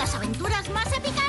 las aventuras más épicas